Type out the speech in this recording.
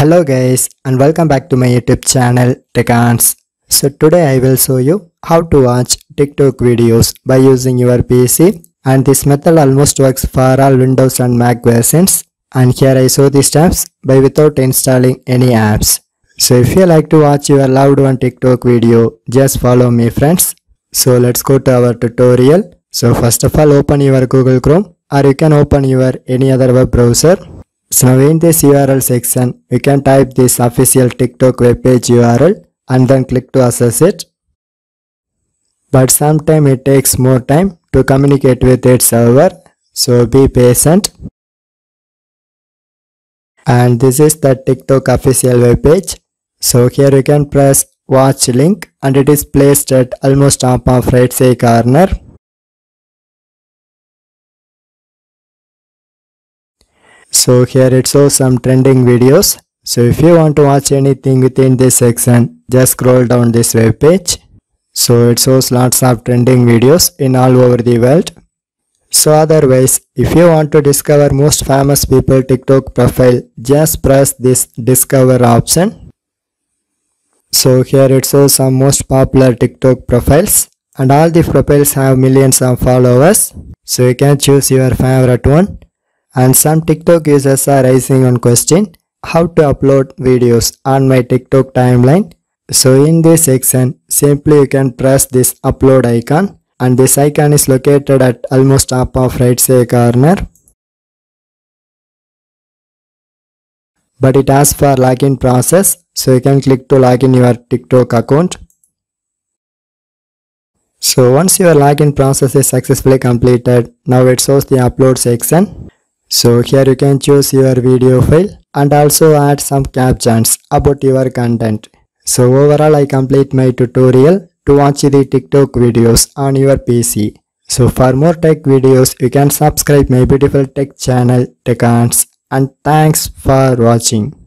Hello guys and welcome back to my YouTube channel Teconz. So today I will show you how to watch TikTok videos by using your PC and this method almost works for all Windows and Mac versions and here I show the steps by without installing any apps. So if you like to watch your loved one TikTok video just follow me friends. So let's go to our tutorial. So first of all open your Google Chrome or you can open your any other web browser. So in this URL section, you can type this official TikTok webpage URL and then click to access it. But sometimes it takes more time to communicate with its server, so be patient. And this is the TikTok official webpage. So here you can press watch link and it is placed at almost top of right side corner. So here it shows some trending videos. So if you want to watch anything within this section, just scroll down this web page. So it shows lots of trending videos in all over the world. So otherwise, if you want to discover most famous people TikTok profile, just press this discover option. So here it shows some most popular TikTok profiles and all the profiles have millions of followers. So you can choose your favorite one and some TikTok users are raising one question how to upload videos on my TikTok timeline. So in this section simply you can press this upload icon and this icon is located at almost top of right side corner. But it asks for login process so you can click to login your TikTok account. So once your login process is successfully completed, now it shows the upload section. So here you can choose your video file and also add some captions about your content. So overall I complete my tutorial to watch the TikTok videos on your PC. So for more tech videos you can subscribe my beautiful tech channel Teconz and thanks for watching.